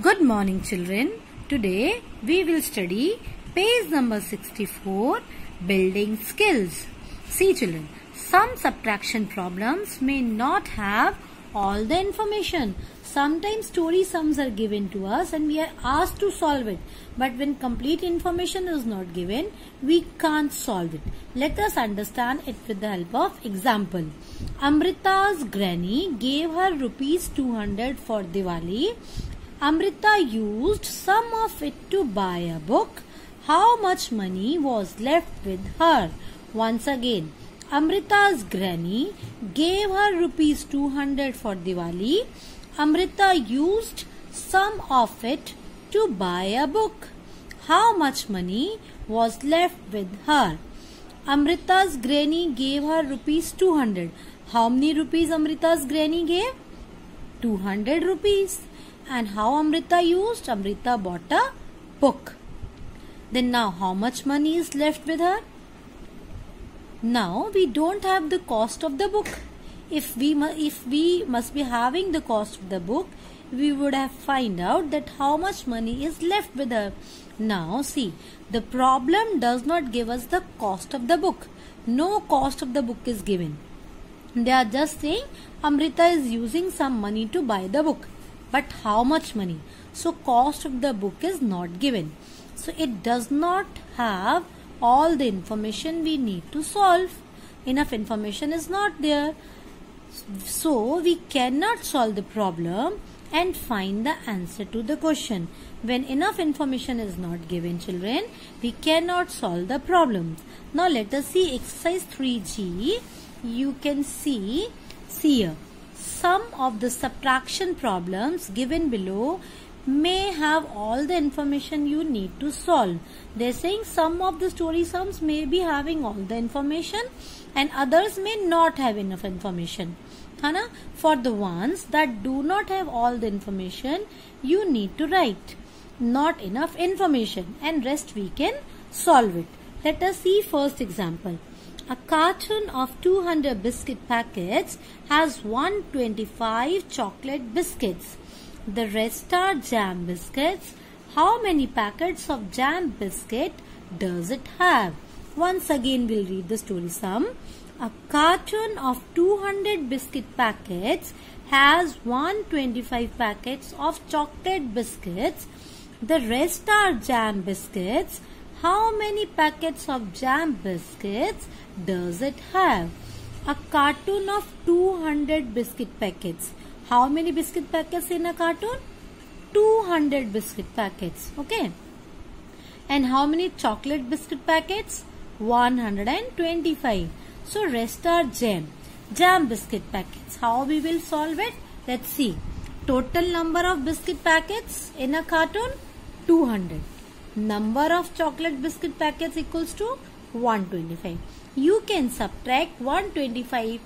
Good morning children. Today we will study page number 64 building skills. See children, some subtraction problems may not have all the information. Sometimes story sums are given to us and we are asked to solve it. But when complete information is not given, we can't solve it. Let us understand it with the help of example. Amrita's granny gave her rupees 200 for Diwali. Amrita used some of it to buy a book. How much money was left with her? Once again, Amrita's granny gave her rupees 200 for Diwali. Amrita used some of it to buy a book. How much money was left with her? Amrita's granny gave her rupees 200. How many rupees Amrita's granny gave? 200 rupees. And how Amrita used? Amrita bought a book. Then now how much money is left with her? Now we don't have the cost of the book. If we if we must be having the cost of the book, we would have find out that how much money is left with her. Now see, the problem does not give us the cost of the book. No cost of the book is given. They are just saying Amrita is using some money to buy the book. But how much money? So cost of the book is not given. So it does not have all the information we need to solve. Enough information is not there. So we cannot solve the problem and find the answer to the question. When enough information is not given children, we cannot solve the problem. Now let us see exercise 3G. You can see, see here. Some of the subtraction problems given below may have all the information you need to solve. They're saying some of the story sums may be having all the information and others may not have enough information. Hana? For the ones that do not have all the information, you need to write not enough information and rest we can solve it. Let us see first example. A carton of 200 biscuit packets has 125 chocolate biscuits. The rest are jam biscuits. How many packets of jam biscuit does it have? Once again we'll read the story sum. A carton of 200 biscuit packets has 125 packets of chocolate biscuits. The rest are jam biscuits. How many packets of jam biscuits does it have? A carton of 200 biscuit packets. How many biscuit packets in a carton? 200 biscuit packets. Okay. And how many chocolate biscuit packets? 125. So rest are jam. Jam biscuit packets. How we will solve it? Let's see. Total number of biscuit packets in a carton? 200. Number of chocolate biscuit packets equals to 125. You can subtract 125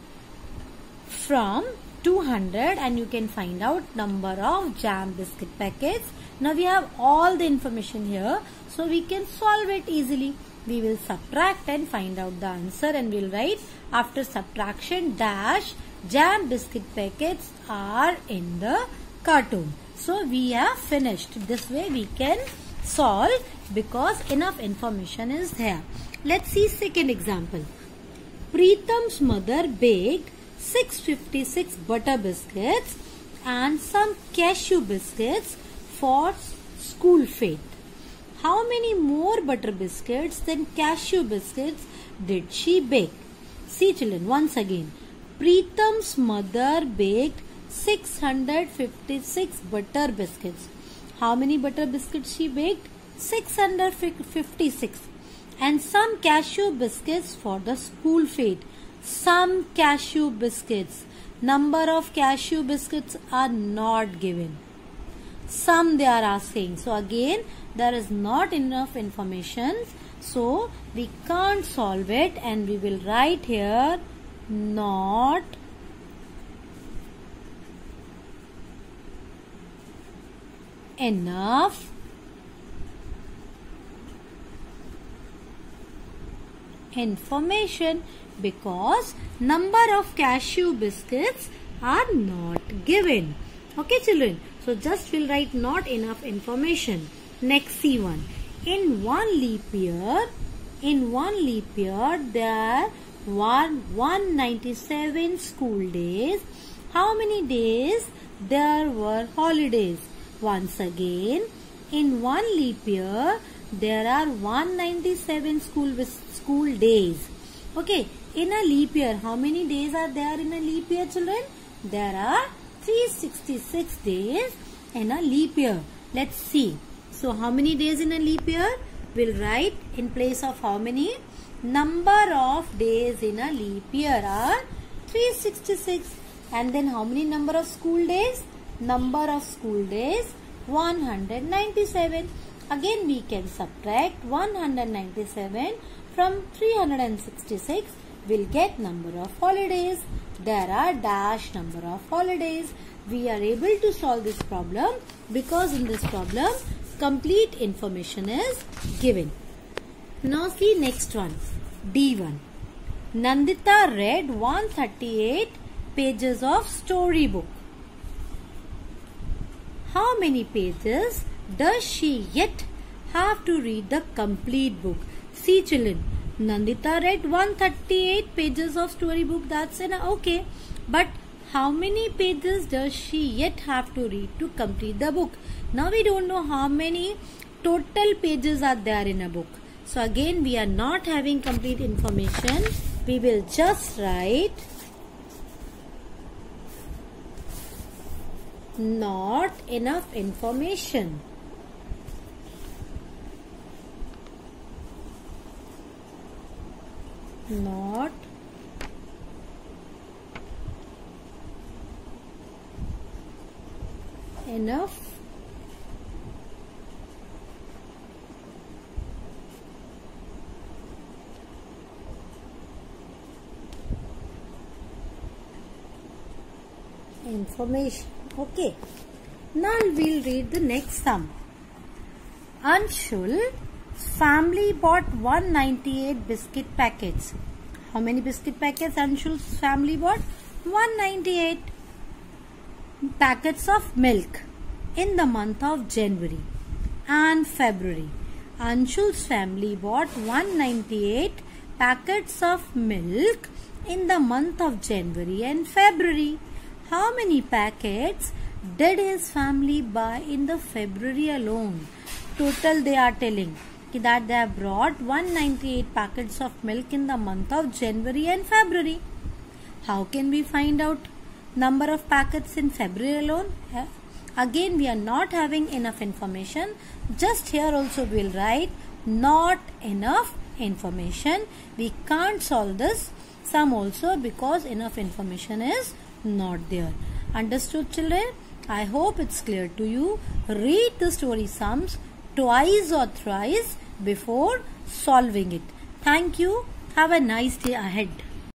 from 200 and you can find out number of jam biscuit packets. Now we have all the information here so we can solve it easily. We will subtract and find out the answer and we'll write after subtraction dash jam biscuit packets are in the cartoon. So we have finished. This way we can solve because enough information is there. Let's see second example. Preetham's mother baked 656 butter biscuits and some cashew biscuits for school fete. How many more butter biscuits than cashew biscuits did she bake? See children once again. Preetham's mother baked 656 butter biscuits. How many butter biscuits she baked? 656 and some cashew biscuits for the school fete. Some cashew biscuits. Number of cashew biscuits are not given. Some they are asking. So again there is not enough information. So we can't solve it and we will write here not enough information because number of cashew biscuits are not given. Okay children. So just we'll write not enough information. Next C1. In one leap year, in one leap year there were 197 school days. How many days there were holidays? Once again, in one leap year there are 197 school school days. Okay, in a leap year, how many days are there in a leap year children? There are 366 days in a leap year. Let's see. So how many days in a leap year? We'll write in place of how many? Number of days in a leap year are 366. And then how many number of school days? Number of school days 197. Again we can subtract 197 from 366 we'll get number of holidays. There are dash number of holidays. We are able to solve this problem because in this problem complete information is given. Now see next one. D1. Nandita read 138 pages of storybook. How many pages does she yet have to read the complete book? See children, Nandita read 138 pages of storybook. That's an okay. But how many pages does she yet have to read to complete the book? Now we don't know how many total pages are there in a book. So again we are not having complete information. We will just write not enough information. not enough information okay now we'll read the next sum Anshul family bought 198 biscuit packets. How many biscuit packets Anshul's family bought? 198 packets of milk in the month of January and February. Anshul's family bought 198 packets of milk in the month of January and February. How many packets did his family buy in the February alone? Total they are telling that they have brought 198 packets of milk in the month of January and February. How can we find out number of packets in February alone? Eh? Again, we are not having enough information. Just here also we will write not enough information. We can't solve this sum also because enough information is not there. Understood children? I hope it's clear to you. Read the story sums twice or thrice before solving it. Thank you. Have a nice day ahead.